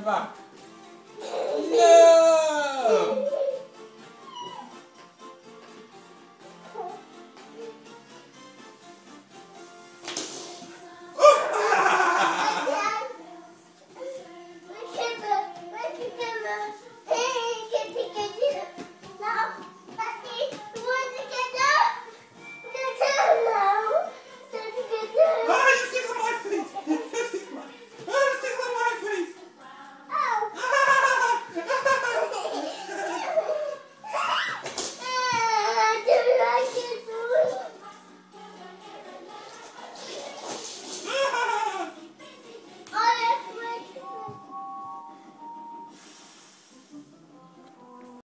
vá.